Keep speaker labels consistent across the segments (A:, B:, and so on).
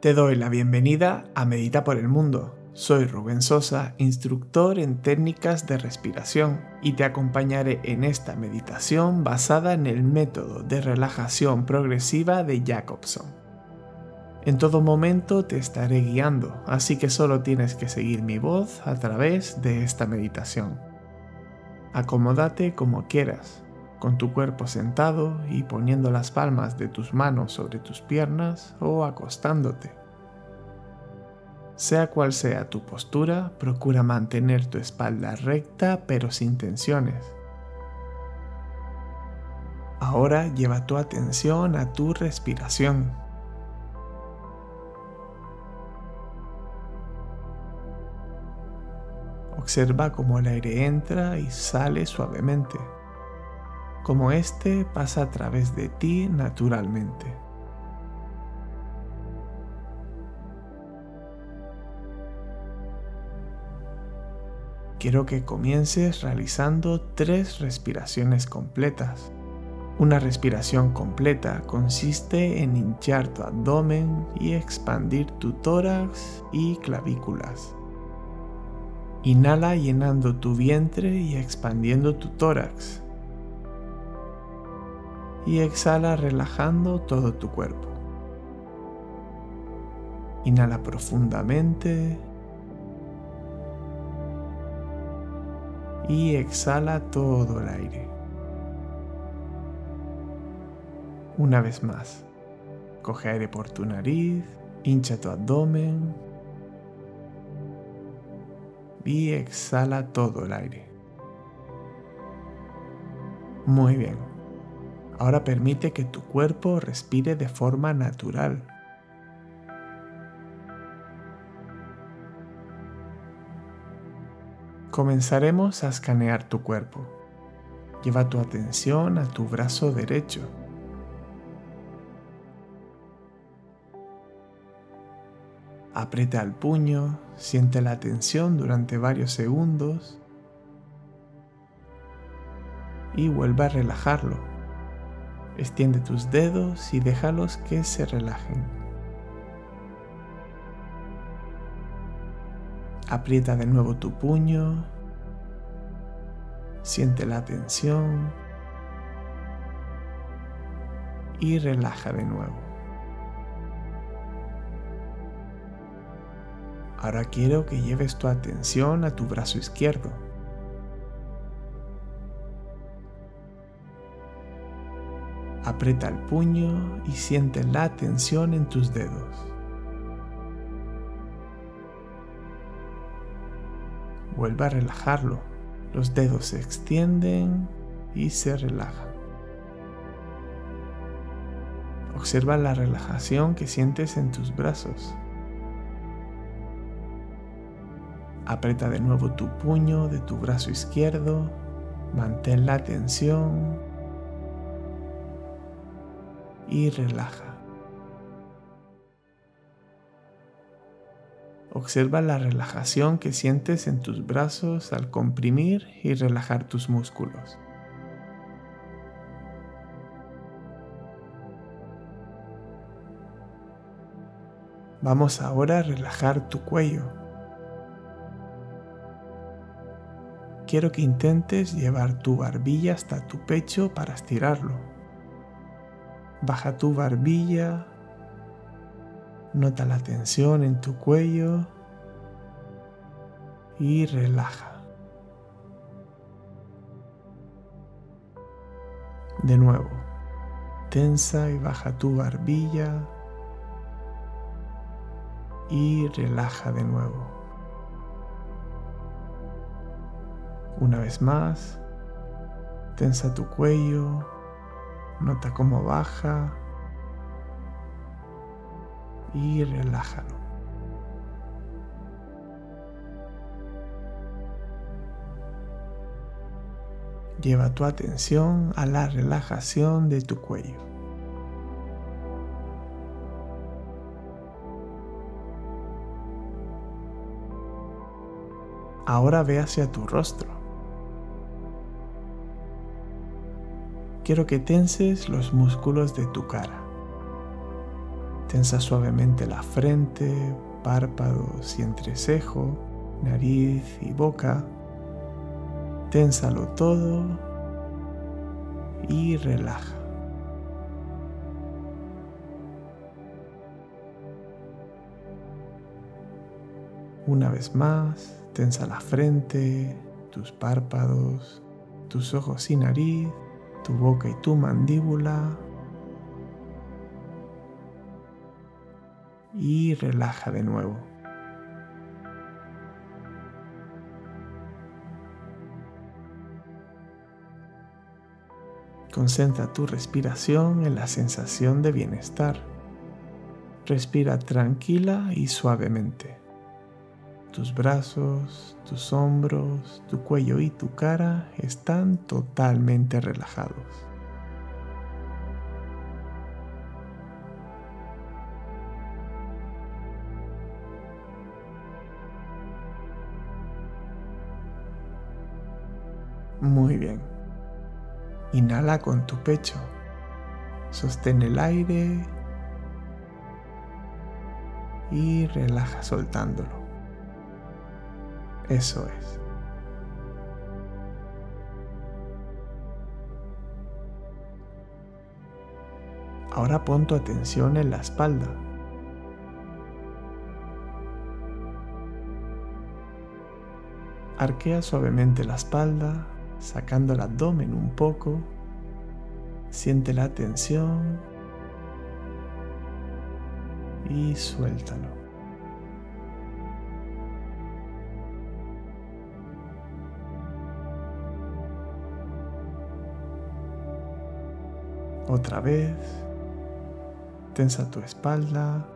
A: Te doy la bienvenida a Medita por el Mundo. Soy Rubén Sosa, instructor en técnicas de respiración, y te acompañaré en esta meditación basada en el método de relajación progresiva de Jacobson. En todo momento te estaré guiando, así que solo tienes que seguir mi voz a través de esta meditación. Acomódate como quieras, con tu cuerpo sentado y poniendo las palmas de tus manos sobre tus piernas o acostándote. Sea cual sea tu postura, procura mantener tu espalda recta pero sin tensiones. Ahora lleva tu atención a tu respiración. Observa cómo el aire entra y sale suavemente como éste pasa a través de ti naturalmente. Quiero que comiences realizando tres respiraciones completas. Una respiración completa consiste en hinchar tu abdomen y expandir tu tórax y clavículas. Inhala llenando tu vientre y expandiendo tu tórax y exhala relajando todo tu cuerpo. Inhala profundamente y exhala todo el aire. Una vez más, coge aire por tu nariz, hincha tu abdomen y exhala todo el aire. Muy bien. Ahora permite que tu cuerpo respire de forma natural. Comenzaremos a escanear tu cuerpo. Lleva tu atención a tu brazo derecho. Aprieta el puño, siente la tensión durante varios segundos y vuelve a relajarlo. Extiende tus dedos y déjalos que se relajen. Aprieta de nuevo tu puño. Siente la tensión. Y relaja de nuevo. Ahora quiero que lleves tu atención a tu brazo izquierdo. Aprieta el puño y siente la tensión en tus dedos. Vuelve a relajarlo. Los dedos se extienden y se relajan. Observa la relajación que sientes en tus brazos. Aprieta de nuevo tu puño de tu brazo izquierdo. Mantén la tensión y relaja. Observa la relajación que sientes en tus brazos al comprimir y relajar tus músculos. Vamos ahora a relajar tu cuello. Quiero que intentes llevar tu barbilla hasta tu pecho para estirarlo. Baja tu barbilla, nota la tensión en tu cuello. Y relaja. De nuevo, tensa y baja tu barbilla. Y relaja de nuevo. Una vez más, tensa tu cuello Nota cómo baja y relájalo. Lleva tu atención a la relajación de tu cuello. Ahora ve hacia tu rostro. Quiero que tenses los músculos de tu cara. Tensa suavemente la frente, párpados y entrecejo, nariz y boca. Ténsalo todo y relaja. Una vez más, tensa la frente, tus párpados, tus ojos y nariz, tu boca y tu mandíbula. Y relaja de nuevo. Concentra tu respiración en la sensación de bienestar. Respira tranquila y suavemente. Tus brazos, tus hombros, tu cuello y tu cara están totalmente relajados. Muy bien. Inhala con tu pecho. Sostén el aire y relaja soltándolo. Eso es. Ahora pon tu atención en la espalda. Arquea suavemente la espalda, sacando el abdomen un poco. Siente la tensión y suéltalo. Otra vez, tensa tu espalda,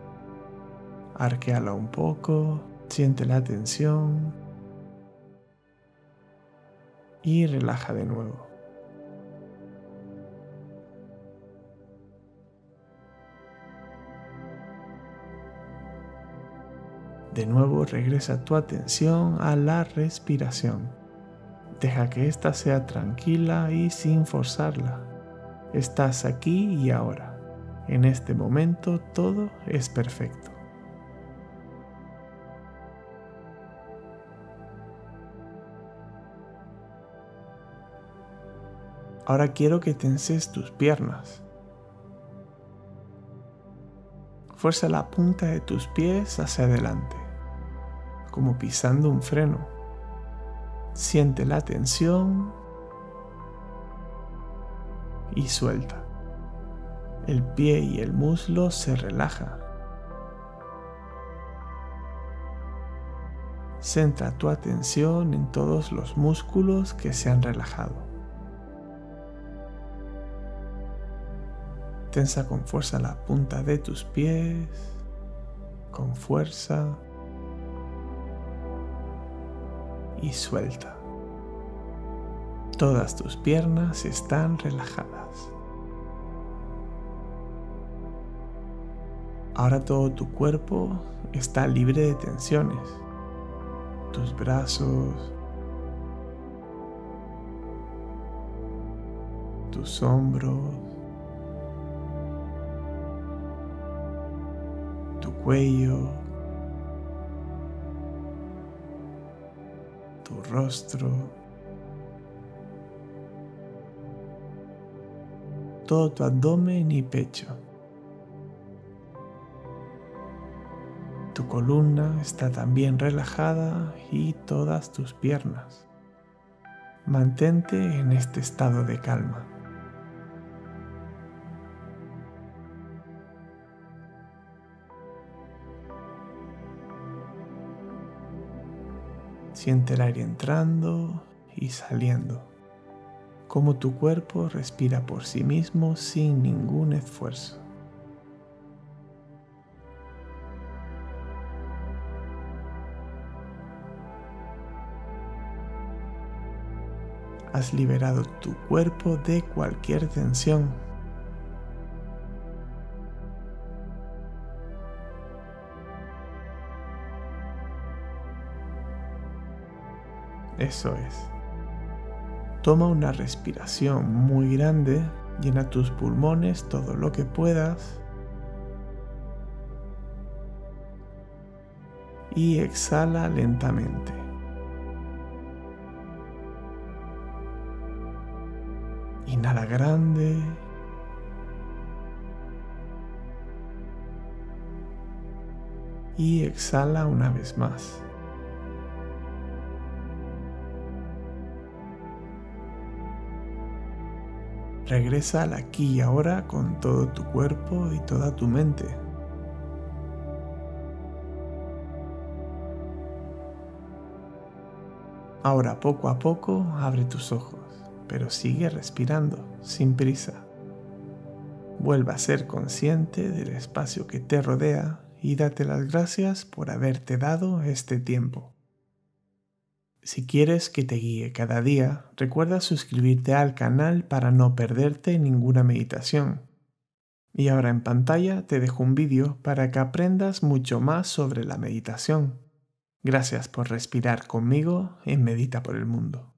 A: arqueala un poco, siente la tensión y relaja de nuevo. De nuevo regresa tu atención a la respiración. Deja que ésta sea tranquila y sin forzarla. Estás aquí y ahora. En este momento todo es perfecto. Ahora quiero que tenses tus piernas. Fuerza la punta de tus pies hacia adelante, como pisando un freno. Siente la tensión y suelta. El pie y el muslo se relaja. Centra tu atención en todos los músculos que se han relajado. Tensa con fuerza la punta de tus pies, con fuerza y suelta. Todas tus piernas están relajadas. Ahora todo tu cuerpo está libre de tensiones. Tus brazos, tus hombros, tu cuello, tu rostro. Todo tu abdomen y pecho. Tu columna está también relajada y todas tus piernas. Mantente en este estado de calma. Siente el aire entrando y saliendo cómo tu cuerpo respira por sí mismo sin ningún esfuerzo. Has liberado tu cuerpo de cualquier tensión. Eso es. Toma una respiración muy grande, llena tus pulmones todo lo que puedas y exhala lentamente. Inhala grande. Y exhala una vez más. Regresa al aquí y ahora con todo tu cuerpo y toda tu mente. Ahora poco a poco abre tus ojos, pero sigue respirando, sin prisa. Vuelva a ser consciente del espacio que te rodea y date las gracias por haberte dado este tiempo. Si quieres que te guíe cada día, recuerda suscribirte al canal para no perderte ninguna meditación. Y ahora en pantalla te dejo un vídeo para que aprendas mucho más sobre la meditación. Gracias por respirar conmigo en Medita por el Mundo.